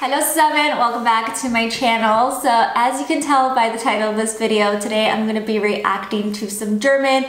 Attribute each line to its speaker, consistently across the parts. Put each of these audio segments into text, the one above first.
Speaker 1: Hello Seven, welcome back to my channel. So as you can tell by the title of this video, today I'm going to be reacting to some German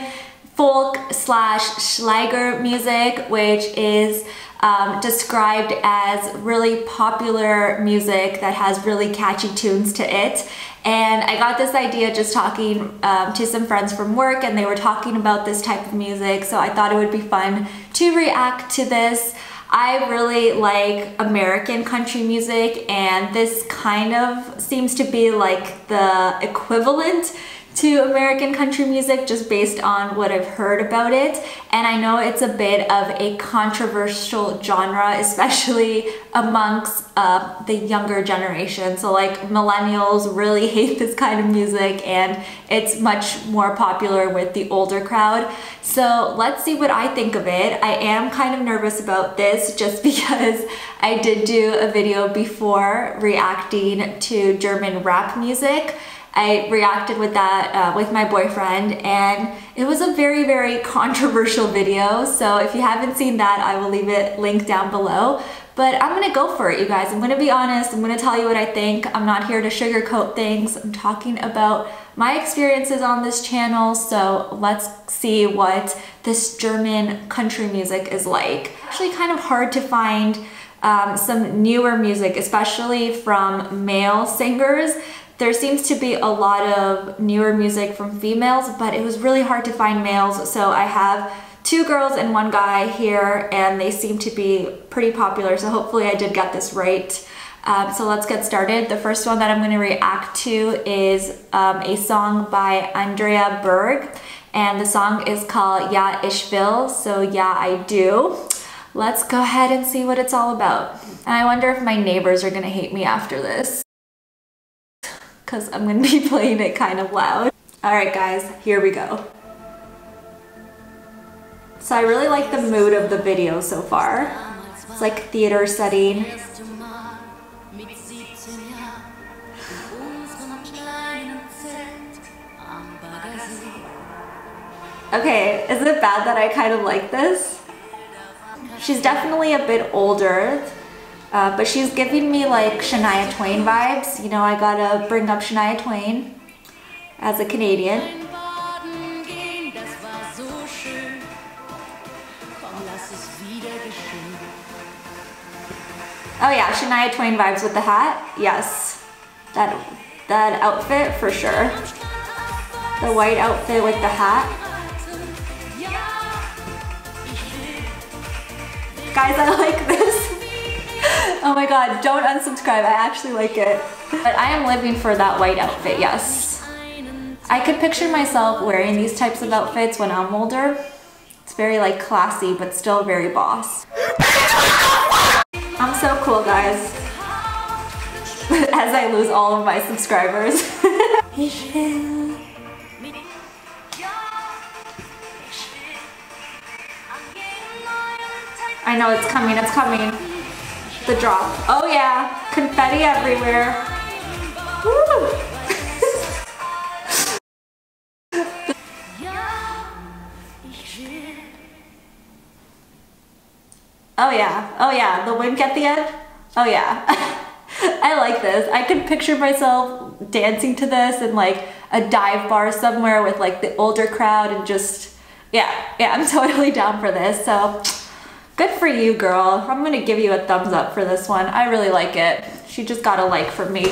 Speaker 1: folk slash Schlager music, which is um, described as really popular music that has really catchy tunes to it. And I got this idea just talking um, to some friends from work and they were talking about this type of music. So I thought it would be fun to react to this. I really like American country music and this kind of seems to be like the equivalent to American country music just based on what I've heard about it. And I know it's a bit of a controversial genre, especially amongst uh, the younger generation. So like millennials really hate this kind of music and it's much more popular with the older crowd. So let's see what I think of it. I am kind of nervous about this just because I did do a video before reacting to German rap music. I reacted with that uh, with my boyfriend and it was a very, very controversial video. So if you haven't seen that, I will leave it linked down below. But I'm gonna go for it, you guys. I'm gonna be honest. I'm gonna tell you what I think. I'm not here to sugarcoat things. I'm talking about my experiences on this channel. So let's see what this German country music is like. Actually kind of hard to find um, some newer music, especially from male singers. There seems to be a lot of newer music from females, but it was really hard to find males. So I have two girls and one guy here and they seem to be pretty popular. So hopefully I did get this right. Um, so let's get started. The first one that I'm going to react to is um, a song by Andrea Berg and the song is called Ja ich will, so yeah I do. Let's go ahead and see what it's all about. And I wonder if my neighbors are going to hate me after this because I'm gonna be playing it kind of loud. All right guys, here we go. So I really like the mood of the video so far. It's like theater setting. Okay, is it bad that I kind of like this? She's definitely a bit older uh, but she's giving me like Shania Twain vibes. You know, I gotta bring up Shania Twain as a Canadian. Oh yeah, Shania Twain vibes with the hat. Yes, that, that outfit for sure. The white outfit with the hat. Guys, I like this. oh my god, don't unsubscribe. I actually like it. But I am living for that white outfit, yes. I could picture myself wearing these types of outfits when I'm older. It's very like classy, but still very boss. I'm so cool, guys. As I lose all of my subscribers. I know it's coming, it's coming the drop. Oh yeah, confetti everywhere. oh yeah, oh yeah, the wink at the end. Oh yeah. I like this. I could picture myself dancing to this in like a dive bar somewhere with like the older crowd and just, yeah, yeah, I'm totally down for this. So Good for you, girl. I'm gonna give you a thumbs up for this one. I really like it. She just got a like from me.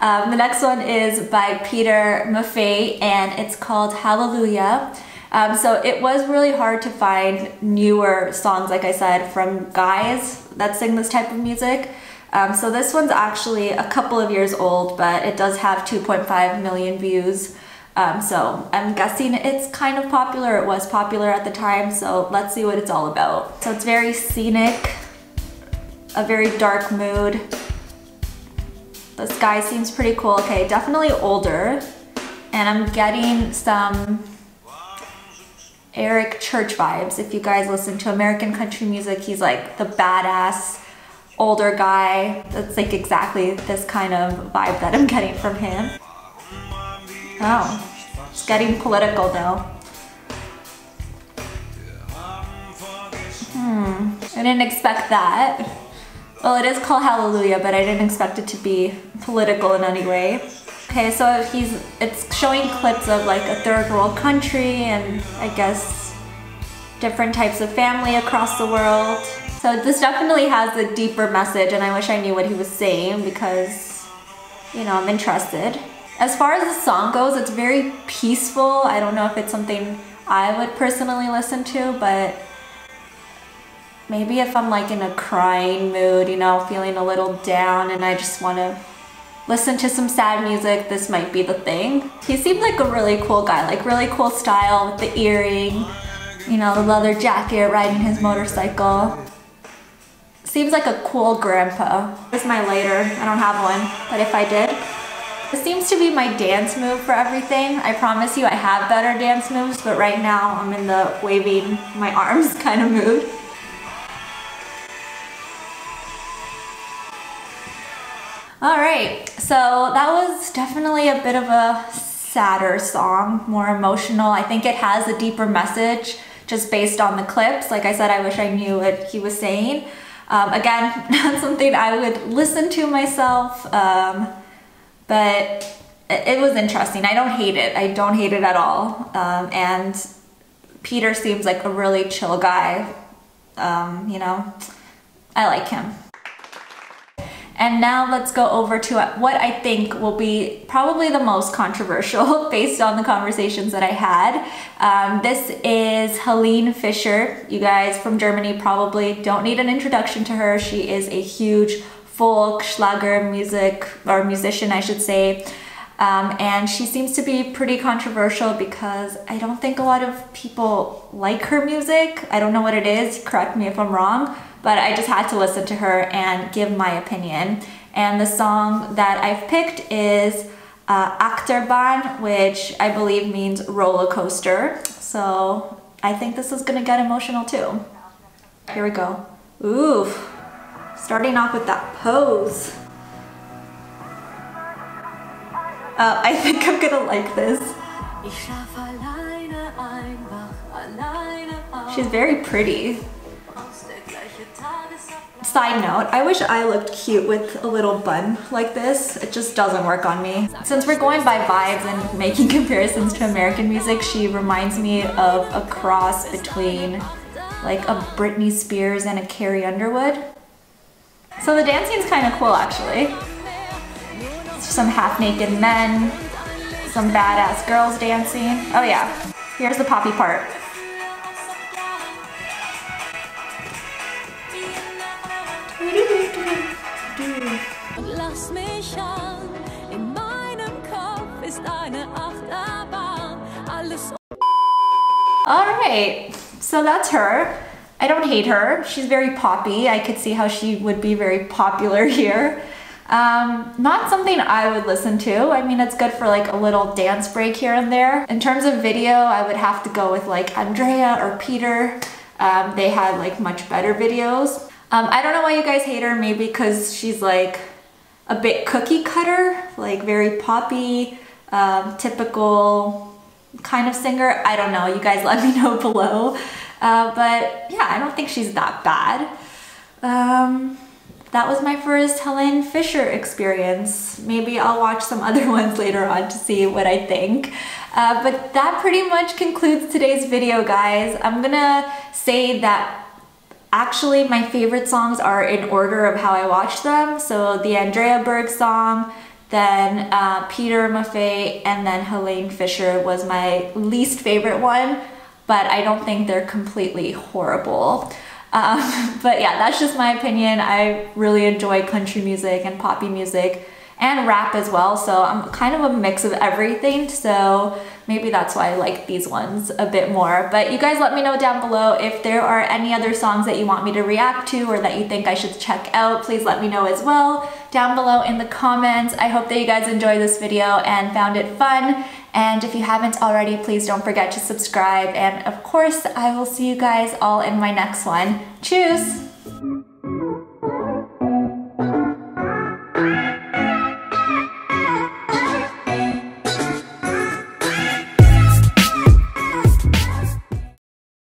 Speaker 1: Um, the next one is by Peter Maffay and it's called Hallelujah. Um, so it was really hard to find newer songs, like I said, from guys that sing this type of music. Um, so this one's actually a couple of years old, but it does have 2.5 million views. Um, so I'm guessing it's kind of popular. It was popular at the time, so let's see what it's all about. So it's very scenic, a very dark mood. The sky seems pretty cool. Okay, definitely older. And I'm getting some Eric Church vibes. If you guys listen to American country music, he's like the badass older guy. That's like exactly this kind of vibe that I'm getting from him. Oh, it's getting political though. Hmm, I didn't expect that. Well, it is called Hallelujah, but I didn't expect it to be political in any way. Okay, so he's it's showing clips of like a third world country and I guess different types of family across the world. So this definitely has a deeper message and I wish I knew what he was saying because, you know, I'm interested. As far as the song goes, it's very peaceful. I don't know if it's something I would personally listen to, but maybe if I'm like in a crying mood, you know, feeling a little down and I just want to listen to some sad music, this might be the thing. He seemed like a really cool guy, like really cool style with the earring, you know, the leather jacket, riding his motorcycle. Seems like a cool grandpa. This is my lighter. I don't have one, but if I did. This seems to be my dance move for everything. I promise you I have better dance moves, but right now I'm in the waving my arms kind of mood. All right, so that was definitely a bit of a sadder song, more emotional. I think it has a deeper message just based on the clips. Like I said, I wish I knew what he was saying. Um, again, not something I would listen to myself, um, but it, was interesting. I don't hate it. I don't hate it at all. Um, and Peter seems like a really chill guy. Um, you know, I like him. And now let's go over to what I think will be probably the most controversial based on the conversations that I had. Um, this is Helene Fischer. You guys from Germany probably don't need an introduction to her. She is a huge folk, Schlager music, or musician I should say. Um, and she seems to be pretty controversial because I don't think a lot of people like her music. I don't know what it is, correct me if I'm wrong, but I just had to listen to her and give my opinion. And the song that I've picked is uh, Achterbahn, which I believe means roller coaster. So I think this is gonna get emotional too. Here we go. Ooh, starting off with that pose. Uh, I think I'm gonna like this. She's very pretty. Side note, I wish I looked cute with a little bun like this. It just doesn't work on me. Since we're going by vibes and making comparisons to American music, she reminds me of a cross between like a Britney Spears and a Carrie Underwood. So the dancing is kind of cool actually some half-naked men, some badass girls dancing. Oh yeah, here's the poppy part. Alright, so that's her. I don't hate her. She's very poppy. I could see how she would be very popular here. Um, not something I would listen to. I mean, it's good for like a little dance break here and there. In terms of video, I would have to go with like Andrea or Peter. Um, they had like much better videos. Um, I don't know why you guys hate her, maybe because she's like a bit cookie cutter, like very poppy, um, typical kind of singer. I don't know, you guys let me know below. Uh, but yeah, I don't think she's that bad. Um, that was my first Helene Fischer experience. Maybe I'll watch some other ones later on to see what I think. Uh, but that pretty much concludes today's video, guys. I'm gonna say that actually my favorite songs are in order of how I watch them. So the Andrea Berg song, then uh, Peter Maffay, and then Helene Fischer was my least favorite one, but I don't think they're completely horrible. Um, but yeah, that's just my opinion. I really enjoy country music and poppy music and rap as well. So I'm kind of a mix of everything. So maybe that's why I like these ones a bit more. But you guys let me know down below if there are any other songs that you want me to react to or that you think I should check out. Please let me know as well down below in the comments. I hope that you guys enjoyed this video and found it fun. And if you haven't already, please don't forget to subscribe. And of course, I will see you guys all in my next one. Cheers!